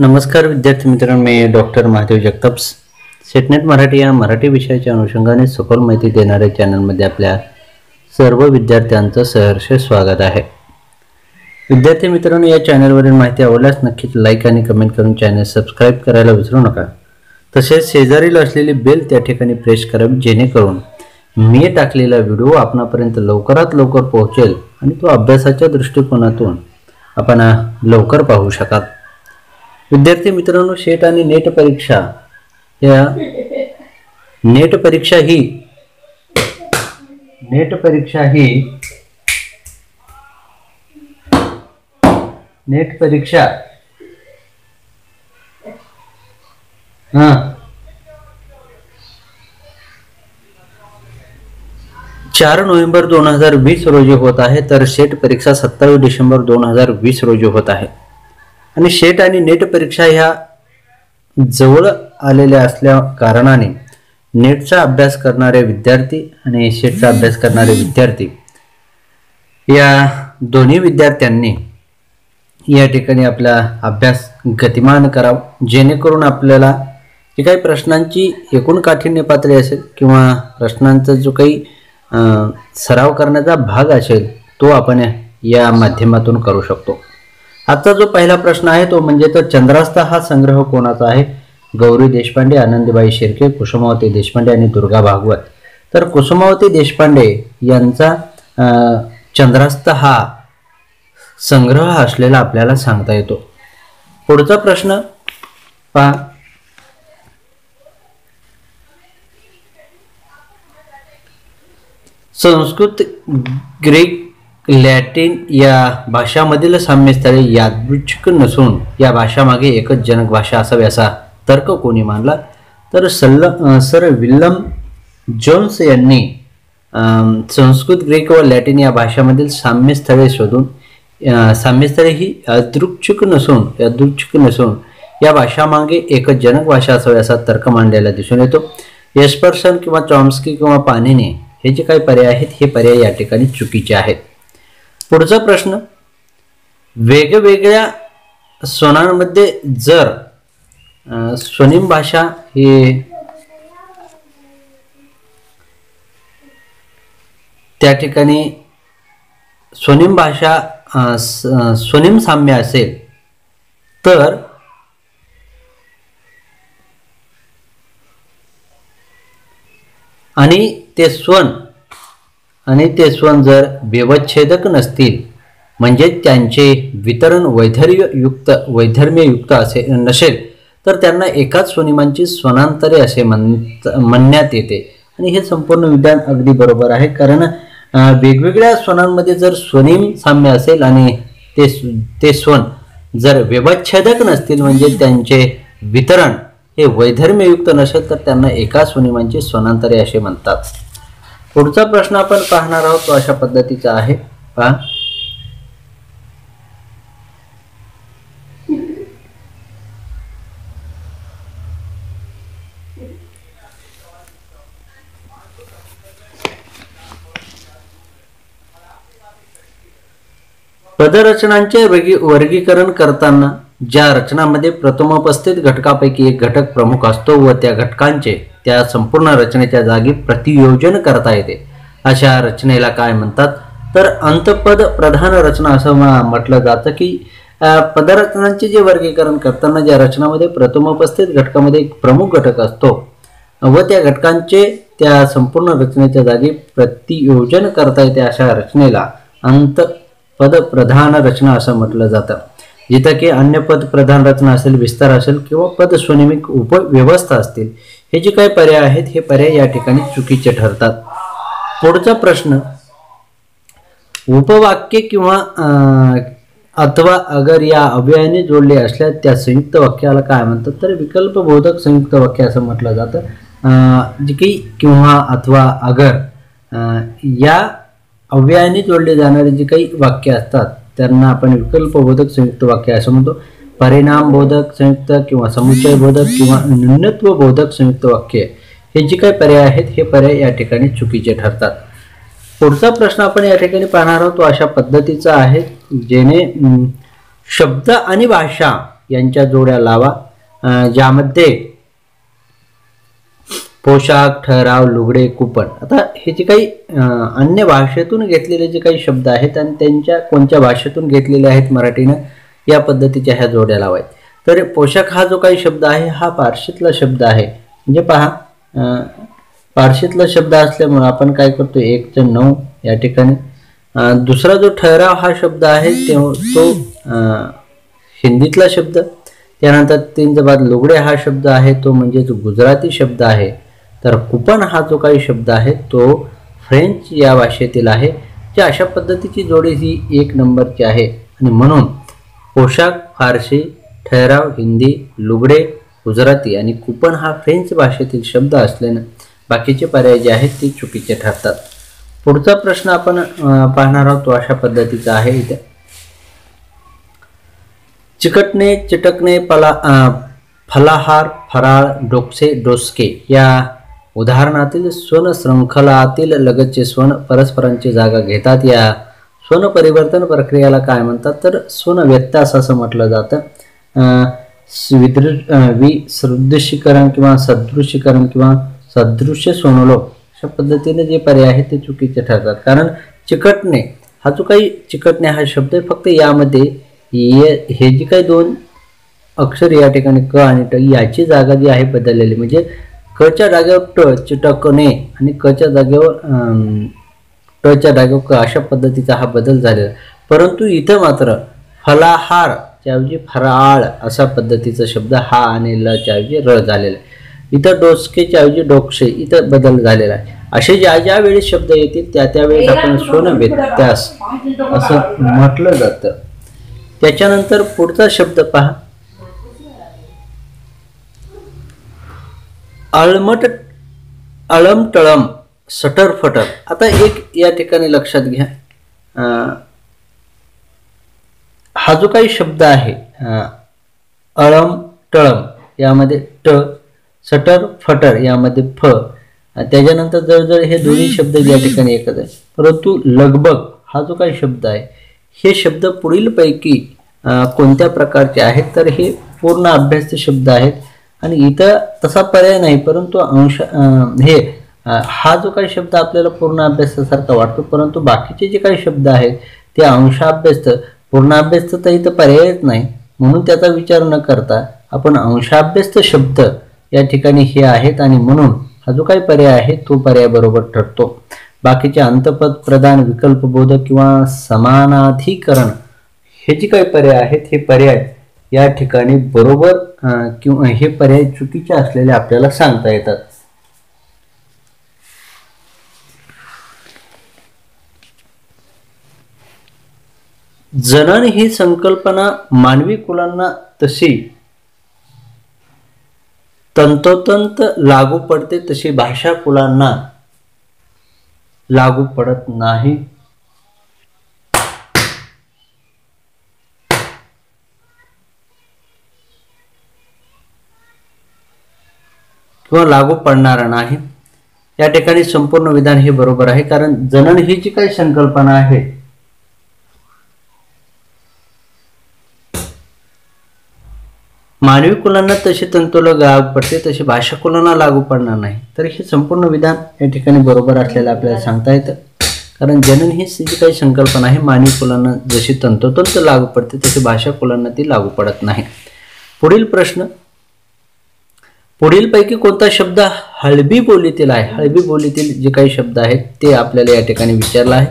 नमस्कार विद्यार्थी मित्रांनो मी doctor Mahadev Jagtap. SET NET Marathi या मराठी विषयाच्या अनुषंगाने सखोल माहिती देणाऱ्या चॅनलमध्ये आपल्या सर्व विद्यार्थ्यांचं सहर्ष स्वागत आहे. विद्यार्थी मित्रांनो या चॅनलवरील माहिती आवडल्यास नक्कीच लाईक आणि कमेंट करून चॅनल सबस्क्राईब करायला विसरू नका. तसेच शेजारील असलेली बेल त्या ठिकाणी प्रेस करावी जेणेकरून मी टाकलेला व्हिडिओ आपणापर्यंत लवकरात लवकर पोहोचेल आणि तो अभ्यासाच्या दृष्टिकोनातून आपण लवकर पाहू शकाल. विद्यार्थी मित्रांनो शेट आणि नेट परीक्षा. या नेट परीक्षा ही नेट परीक्षा ही नेट परीक्षा. हा. चार नोव्हेंबर दोन हजार वीस रोजी होत आहे तर शेट परीक्षा सत्तावीस डिसेंबर दोन हजार वीस रोजी होत आहे. आणि शेट आणि नेट परीक्षा ह्या जवळ आलेल्या असल्या कारणाने नेटचा अभ्यास करणारे विद्यार्थी आणि शेटचा अभ्यास करणारे विद्यार्थी या दोन्ही विद्यार्थ्यांनी या ठिकाणी आपला अभ्यास गतिमान करावा जेणेकरून आपल्याला जे काही प्रश्नांची एकूण काठिण्य पातळी असेल किंवा प्रश्नांचा जो काही सराव करण्याचा भाग असेल तो आपण या माध्यमातून करू शकतो. आजचा जो पहिला प्रश्न आहे तो म्हणजे तर चंद्रास्ता हा संग्रह कोणाचा आहे? गौरी देशपांडे आनंदीबाई शिर्के कुसुमावती देशपांडे आणि दुर्गा भागवत. तर कुसुमावती देशपांडे यांचा चंद्रास्त हा संग्रह असलेला आपल्याला सांगता येतो. पुढचा प्रश्न पहा. संस्कृत ग्रीक लॅटिन या भाषामधील साम्यस्थळे यादृच्छिक नसून या भाषामागे एकच जनक भाषा असावी असा तर्क कोणी मानला? तर सल्ल सर विल्यम जोन्स यांनी संस्कृत ग्रीक व लॅटिन या भाषामधील साम्यस्थळे शोधून साम्यस्थळे ही यादृच्छिक नसून यादृच्छिक नसून या भाषामागे एकच जनक भाषा असावी असा तर्क मांडलेला दिसून येतो. येस्पर्सन किंवा चॉम्स्की किंवा पाणीने हे जे काही पर्याय आहेत हे पर्याय या ठिकाणी चुकीचे आहेत. पुढचा प्रश्न. वेगवेगळ्या स्वनांमध्ये जर स्वनिम भाषा ही त्या ठिकाणी स्वनिम भाषा स्वनिम साम्य असेल तर आणि ते स्वन आणि ते स्वन जर व्यवच्छेदक नसतील म्हणजे त्यांचे वितरण वैधर्ययुक्त वैधर्म्ययुक्त असे नसेल तर त्यांना एकाच स्वनिमांची स्वनांतरे असे म्हण म्हणण्यात येते. आणि हे संपूर्ण विधान अगदी बरोबर आहे कारण वेगवेगळ्या स्वनांमध्ये जर स्वनिम साम्य असेल आणि ते ते स्वन जर व्यवच्छेदक नसतील म्हणजे त्यांचे वितरण हे वैधर्म्ययुक्त नसेल तर त्यांना एका स्वनिमांची स्वनांतरे असे म्हणतात. पुढचा प्रश्न आपण पाहणार आहोत तो अशा पद्धतीचा आहे. पहा. पदरचनांचे वर्गीकरण करताना ज्या रचनामध्ये प्रथमोपस्थित घटकापैकी एक घटक प्रमुख असतो व त्या घटकांचे त्या संपूर्ण रचनेच्या जागी प्रतियोजन करता येते. अशा रचनेला काय म्हणतात? तर अंतपद प्रधान रचना असं म्हटलं जातं की पदरचनांचे जे वर्गीकरण करताना ज्या रचनामध्ये प्रथमोपस्थित घटकामध्ये एक प्रमुख घटक असतो व त्या घटकांचे त्या संपूर्ण रचनेच्या जागी प्रतियोजन करता येते अशा रचनेला अंतपद प्रधान रचना असं म्हटलं जातं. जिथं की अन्य पद प्रधान रचना असेल विस्तार असेल किंवा पद स्वनिमिक उपव्यवस्था असतील. हे जे काही पर्याय आहेत हे पर्याय या ठिकाणी चुकीचे ठरतात. पुढचा प्रश्न उपवाक्य किंवा अं, अथवा अगर या अव्ययाने जोडले असल्यास त्या संयुक्त वाक्याला काय म्हणतात? तर विकल्पबोधक संयुक्त वाक्य असं म्हटलं जातं. जे की किंवा अथवा अगर अं, या अव्ययाने जोडले जाणारे जे काही वाक्य असतात त्यांना आपण विकल्पबोधक संयुक्त वाक्य असं म्हणतो. परिणाम बोधक संयुक्त किंवा समुच्चय बोधक किंवा न्यूनत्व बोधक संयुक्त वाक्य. हे जे काही पर्याय आहेत हे पर्याय या ठिकाणी चुकीचे ठरतात. पुढचा प्रश्न आपण या ठिकाणी पाहणार आहोत तो अशा पद्धतीचा आहे जेणे शब्द आणि भाषा यांच्या जोड्या लावा ज्यामध्ये पोशाख ठराव लुगडे कुपन. आता हे जे काही अन्य भाषेतून घेतलेले जे काही शब्द आहेत आणि त्यांच्या कोणत्या भाषेतून घेतलेले आहेत मराठीनं या पद्धतीच्या ह्या जोड्या लावायच्या तर पोशाख हा जो काही शब्द आहे हा पारशीतला शब्द आहे. म्हणजे पहा पारशीतला शब्द असल्यामुळं आपण काय करतो एक ते नऊ या ठिकाणी. दुसरा जो ठराव हा शब्द आहे तो तो हिंदीतला शब्द. त्यानंतर तीन जबाद लुगडे हा शब्द आहे तो म्हणजेच गुजराती शब्द आहे. तर कुपन हा जो काही शब्द आहे तो फ्रेंच या भाषेतील आहे. जे अशा पद्धतीची जोडी ही एक नंबरची आहे. आणि म्हणून पोशाख फारसी ठहराव हिंदी लुगडे गुजराती आणि कुपन हा फ्रेंच भाषेतील शब्द असल्यानं बाकीचे पर्याय जे आहेत ते चुकीचे ठरतात. पुढचा प्रश्न आपण पाहणार आहोत तो अशा पद्धतीचा आहे इथे. चिकटणे चिटकणे पला फलाहार फराळ डोकसे डोसके या उदाहरणातील स्वन शृंखलातील लगतचे स्वन परस्परांची जागा घेतात या स्वन परिवर्तन प्रक्रियेला काय म्हणतात? तर स्वन व्यत्यास असं म्हटलं जातं. अं, विदृ विसदृशीकरण किंवा सदृशीकरण किंवा सदृश्य सोनोलोप अशा पद्धतीने जे पर्याय आहेत ते चुकीचे ठरतात. कारण चिकटणे हा जो काही चिकटणे हा शब्द आहे फक्त यामध्ये ये हे जे काही दोन अक्षर या ठिकाणी क आणि ट याची जागा जी आहे बदललेली. म्हणजे कच्या जागेवर ट चिटकणे आणि कच्या जागेवर टच्या जागेवर क अशा पद्धतीचा हा बदल झालेला परंतु इथं मात्र फलाहार ऐवजी फराळ असा पद्धतीचा शब्द हा आणि ल ऐवजी र झालेला आहे. इथं डोसकेच्या ऐवजी डोकशे इथं बदल झालेला आहे. असे ज्या ज्या वेळी शब्द येतील त्या त्यावेळेस आपण सोन व्यत्यास असं म्हटलं जातं. त्याच्यानंतर पुढचा शब्द पहा. अळमट अळमटळम सटर फटर आता एक या ठिकाणी लक्षात घ्या. अं, हा जो काही शब्द आहे अळम टळम यामध्ये ट सटर फटर यामध्ये फ त्याच्यानंतर जवळजवळ हे दोन्ही शब्द या ठिकाणी एकच आहे परंतु लगबग हा जो काही शब्द आहे हे शब्द पुढीलपैकी कोणत्या प्रकारचे आहेत तर हे पूर्ण अभ्यासचे शब्द आहेत. आणि इथं तसा पर्याय नाही परंतु अंश हे हा जो काही शब्द आपल्याला पूर्ण अभ्यासासारखा वाटतो परंतु बाकीचे जे काही शब्द आहेत ते अंशाभ्यस्त पूर्णाभ्यस्त तर इथं पर्यायच नाही. म्हणून त्याचा विचार न करता आपण अंशाभ्यस्त शब्द या ठिकाणी हे आहेत आणि म्हणून हा जो काही पर्याय आहे तो पर्याय बरोबर ठरतो. बाकीचे अंतपद प्रदान विकल्पबोधक किंवा समानाधिकरण हे जे काही पर्याय आहेत हे पर्याय या ठिकाणी बरोबर किंवा हे पर्याय चुकीचे असलेले आपल्याला सांगता येतात. जनन ही संकल्पना मानवी कुलांना तशी तंतोतंत लागू पडते तशी भाषा कुलांना लागू पडत नाही. किंवा लागू पडणारा नाही. या ठिकाणी संपूर्ण विधान हे बरोबर आहे कारण जनन ही जी काही संकल्पना आहे मानवी कुलांना तशी तंतोला लागू पडते तशी भाषा कुलांना लागू पडणार नाही. तर हे संपूर्ण विधान या ठिकाणी बरोबर असलेलं आपल्याला सांगता येतं. कारण जनन ही जी काही संकल्पना आहे मानवी कुलांना जशी तंतोतंत लागू पडते तशी भाषा कुलांना ती लागू पडत नाही. पुढील प्रश्न. पुढीलपैकी कोणता शब्द हळबी बोलीतील आहे? हळबी बोलीतील जे काही शब्द आहेत ते आपल्याला या ठिकाणी विचारलं आहे.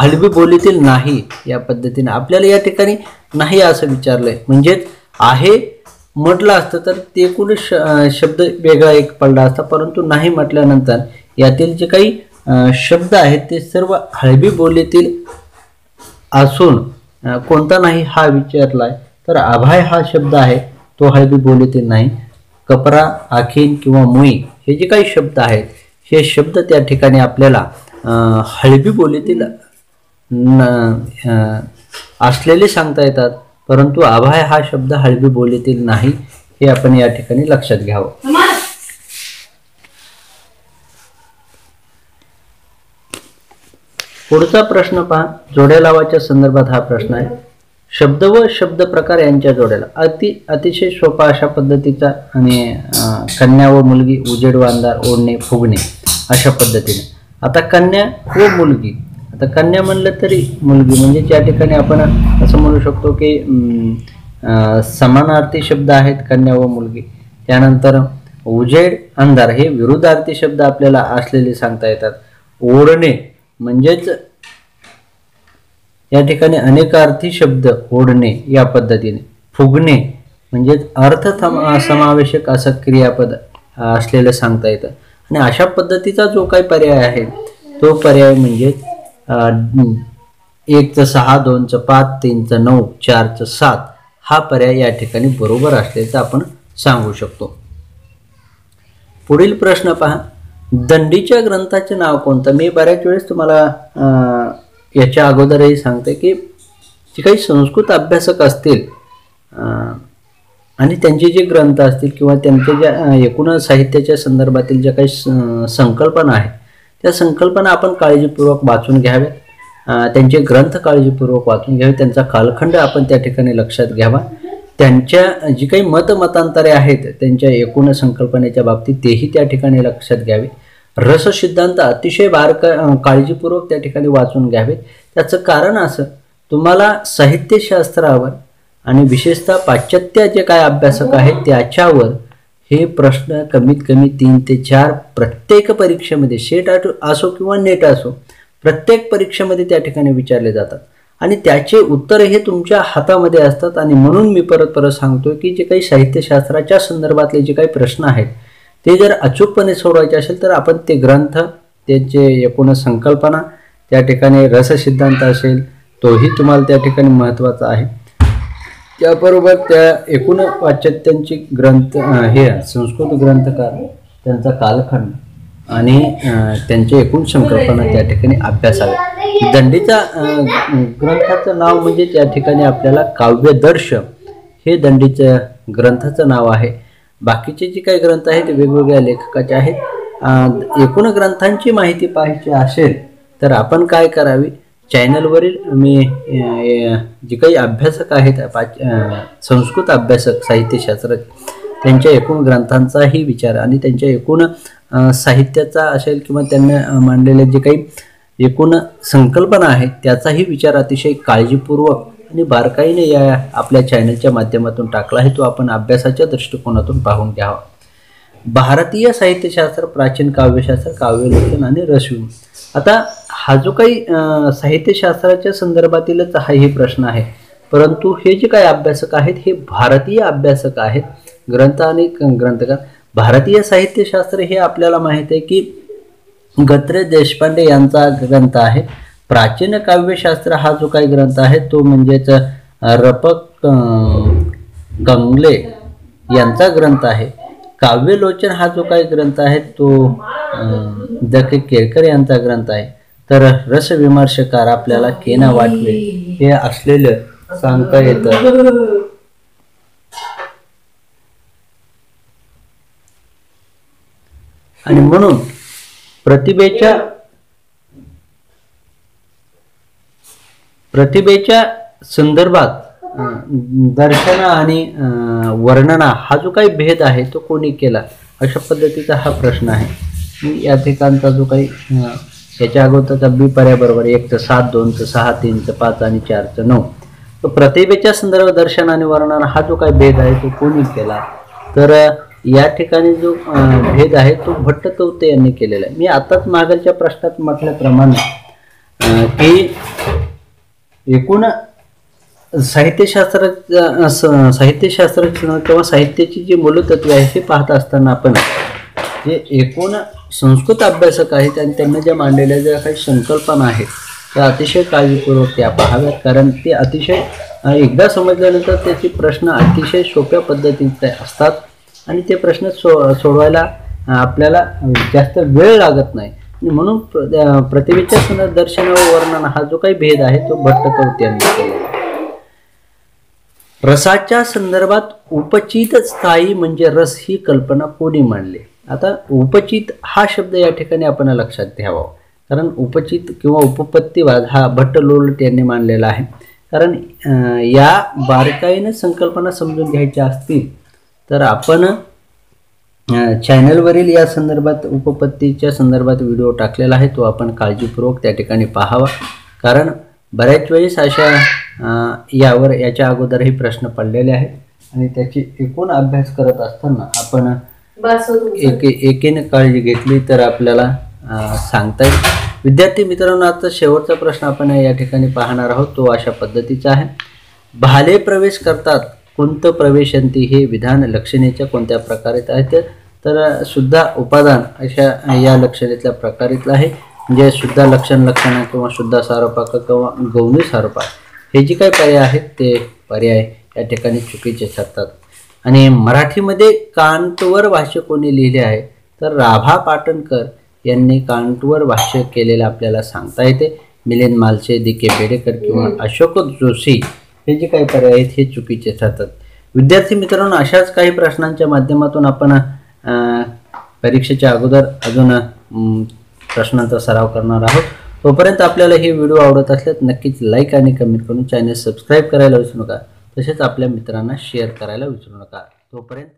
हळबी बोलीतील नाही या पद्धतीने आपल्याला या ठिकाणी नाही असं विचारलंय. म्हणजेच आहे. म्हटलं असतं तर ते एकूण श शब्द वेगळा एक पडला असता परंतु नाही म्हटल्यानंतर यातील जे काही शब्द आहेत ते सर्व हळबी बोलीतील असून कोणता नाही हा विचारलाय. तर अभय हा शब्द आहे तो हळबी बोलीतील नाही. कपरा आखीन किंवा मुई हे जे काही शब्द आहेत हे शब्द त्या ठिकाणी आपल्याला हळबी बोलीतील न असलेले सांगता येतात. परंतु आभाय हा शब्द हळबी बोलीतील नाही हे आपण या ठिकाणी लक्षात घ्यावं. पुढचा प्रश्न पहा. जोड्या लावाच्या संदर्भात हा प्रश्न आहे. शब्द व शब्द प्रकार यांच्या जोड्याला. अति अतिशय सोपा अशा पद्धतीचा आणि कन्या व मुलगी उजेड व अंधार ओढणे फुगणे अशा पद्धतीने. आता कन्या व मुलगी आता कन्या म्हणलं तरी मुलगी म्हणजे ज्या ठिकाणी आपण असं म्हणू शकतो की समानार्थी शब्द आहेत कन्या व मुलगी त्यानंतर उजेड अंधार हे विरुद्धार्थी शब्द आपल्याला असलेले सांगता येतात. ओढणे म्हणजेच या ठिकाणी अनेकार्थी शब्द ओढणे या पद्धतीने. फुगणे म्हणजेच अर्थ समावेशक असं क्रियापद असलेलं सांगता येतं. आणि अशा पद्धतीचा जो काही पर्याय आहे तो पर्याय म्हणजे एकचं सहा दोनचं पाच तीनचं नऊ चारचं सात हा पर्याय या ठिकाणी बरोबर असल्याचं आपण सांगू शकतो. पुढील प्रश्न पहा. दंडीच्या ग्रंथाचे नाव कोणतं? मी बऱ्याच वेळेस तुम्हाला याच्या अगोदरही सांगते की जे काही संस्कृत अभ्यासक असतील आणि त्यांचे जे ग्रंथ असतील किंवा त्यांच्या ज्या एकूण साहित्याच्या संदर्भातील ज्या काही स- संकल्पना आहेत त्या संकल्पना आपण काळजीपूर्वक वाचून घ्याव्यात त्यांचे ग्रंथ काळजीपूर्वक वाचून घ्यावे. त्यांचा कालखंड आपण त्या ठिकाणी लक्षात घ्यावा. त्यांच्या जी काही मतमतांतरे आहेत त्यांच्या एकूण संकल्पनेच्या बाबतीत तेही त्या ठिकाणी लक्षात घ्यावे. रस सिद्धांत अतिशय बारक काळजीपूर्वक त्या ठिकाणी वाचून घ्यावेत त्याचं कारण असं तुम्हाला साहित्यशास्त्रावर आणि विशेषतः पाश्चात्य जे काय अभ्यासक आहेत त्याच्यावर हे प्रश्न कमीत कमी तीन ते चार प्रत्येक परीक्षेमध्ये शेट आटो- असो किंवा नेट असो प्रत्येक परीक्षेमध्ये त्या ठिकाणी विचारले जातात. आणि त्याचे उत्तर हे तुमच्या हातामध्ये असतात आणि म्हणून मी परत परत सांगतो की जे काही साहित्यशास्त्राच्या संदर्भातले जे काही प्रश्न आहेत ते जर अचूकपणे सोडवायचे असेल तर आपण ते ग्रंथ त्यांचे एकूण संकल्पना त्या ठिकाणी रससिद्धांत असेल तोही तुम्हाला त्या ठिकाणी महत्त्वाचा आहे. त्याबरोबर त्या एकूण पाश्चात्यांची ग्रंथ हे संस्कृत ग्रंथकार त्यांचा कालखंड आणि त्यांचे एकूण संकल्पना त्या ठिकाणी अभ्यासाव्या दंडीचा ग्रंथाचं नाव म्हणजे त्या ठिकाणी आपल्याला काव्यदर्श हे दंडीचं ग्रंथाचं नाव आहे. बाकीचे जे काही ग्रंथ आहेत ते वेगवेगळ्या लेखकाचे आहेत. एकूण ग्रंथांची माहिती पाहायची असेल तर आपण काय करावी? चॅनलवरील मी जे काही अभ्यासक आहेत पाच- संस्कृत अभ्यासक साहित्यशास्त्र त्यांच्या एकूण ग्रंथांचाही विचार आणि त्यांच्या एकूण साहित्याचा असेल किंवा त्यांनी मांडलेले जे काही एकूण संकल्पना आहेत त्याचाही विचार अतिशय काळजीपूर्वक आणि बारकाईने या आपल्या चॅनलच्या माध्यमातून टाकला आहे तो आपण अभ्यासाच्या दृष्टिकोनातून पाहून घ्यावा. भारतीय साहित्यशास्त्र प्राचीन काव्यशास्त्र काव्यलेखन आणि रसविन आता हा जो काही साहित्यशास्त्राच्या संदर्भातीलच हा हे प्रश्न आहे. परंतु हे जे काही अभ्यासक आहेत हे भारतीय अभ्यासक आहेत ग्रंथ आणि ग्रंथकार भारतीय साहित्यशास्त्र हे आपल्याला माहीत आहे की गत्रे देशपांडे यांचा ग्रंथ आहे. प्राचीन काव्यशास्त्र हा जो काही ग्रंथ आहे तो म्हणजेच रपक गंगले यांचा ग्रंथ आहे. काव्यलोचन हा जो काही ग्रंथ आहे तो द के केळकर यांचा ग्रंथ आहे. तर रसविमर्शकार आपल्याला केना वाटले? हे असलेलं सांगता येतं. आणि म्हणून प्रतिभेच्या प्रतिभेच्या संदर्भात दर्शन दर्शना आणि अं, वर्णना हा जो काही भेद आहे तो कोणी केला? अशा पद्धतीचा हा प्रश्न आहे. मी या ठिकाणचा जो काही याच्या अगोदरचा बी पर्याय बरोबर एकचं सात दोनचं सहा तीनचं पाच आणि चारचं नऊ. तर प्रतिभेच्या संदर्भात दर्शन आणि वर्णन हा जो काही भेद आहे तो कोणी केला? तर या ठिकाणी जो भेद आहे तो भट्ट तवते यांनी केलेला आहे. मी आताच मागच्या प्रश्नात म्हटल्याप्रमाणे की एकूण साहित्यशास्त्र साहित्यशास्त्र किंवा साहित्याची जी मूलतत्वे आहे ती पाहत असताना आपण जे एकूण संस्कृत अभ्यासक आहेत आणि त्यांना ज्या मांडलेल्या ज्या काही संकल्पना आहेत त्या अतिशय काळजीपूर्वक त्या पाहाव्यात. कारण ते अतिशय एकदा समजल्यानंतर त्याचे प्रश्न अतिशय सोप्या पद्धतीचे असतात आणि ते प्रश्न सो सोडवायला आपल्याला जास्त वेळ लागत नाही. आणि म्हणून प्र- अं, प्रतिभेच्या दर्शन व वर्णन हा जो काही भेद आहे तो भट्ट यांनी केलेला रसाच्या संदर्भात उपचित स्थायी म्हणजे रस ही कल्पना कोणी मांडली? आता उपचित हा शब्द या ठिकाणी आपण लक्षात घ्यावा. कारण उपचित किंवा उपपत्तीवाद हा भट्ट लोलट यांनी मांडलेला आहे. कारण या बारकाईनं संकल्पना समजून घ्यायच्या असतील तर आपण चॅनलवरील या संदर्भात उपपत्तीच्या संदर्भात व्हिडिओ टाकलेला आहे तो आपण काळजीपूर्वक त्या ठिकाणी पाहावा. कारण बऱ्याच वेळेस अशा यावर याच्या अगोदरही प्रश्न पडलेले आहेत. आणि त्याची एकूण अभ्यास करत असताना आपण हो एक एकीने काळजी घेतली तर आपल्याला सांगता येईल. विद्यार्थी मित्रांनो आता शेवटचा प्रश्न आपण या ठिकाणी पाहणार आहोत. तो अशा पद्धतीचा आहे. भाले प्रवेश करतात कोणतं प्रवेशंती हे विधान लक्षणेच्या कोणत्या प्रकारेत आहेत तर सुद्धा उपादान अशा या लक्षणेतल्या प्रकारेतलं आहे. म्हणजे सुद्धा लक्षण लक्षणं किंवा शुद्ध सारोपाक किंवा गौणी सारोपाक. हे जे काही पर्याय आहेत ते पर्याय या ठिकाणी चुकीचे ठरतात. आणि मराठीमध्ये कांतवर भाष्य कोणी लिहिले आहे तर राभा पाटणकर यांनी कांतवर भाष्य केलेलं आपल्याला सांगता येते. मिलिंद मालसे दी के बेडेकर किंवा अशोक जोशी हे जे काही पर्याय आहेत हे चुकीचे ठरतात. विद्यार्थी मित्रांनो अशाच काही प्रश्नांच्या माध्यमातून आपण परीक्षेच्या अगोदर अजून प्रश्नांचा सराव करणार आहोत. तोपर्यंत आपल्याला हे व्हिडिओ आवडत असल्यास नक्कीच लाईक आणि कमेंट करून चॅनल सबस्क्राईब करायला विसरू नका. तसेच आपल्या मित्रांना शेअर करायला विसरू नका. तोपर्यंत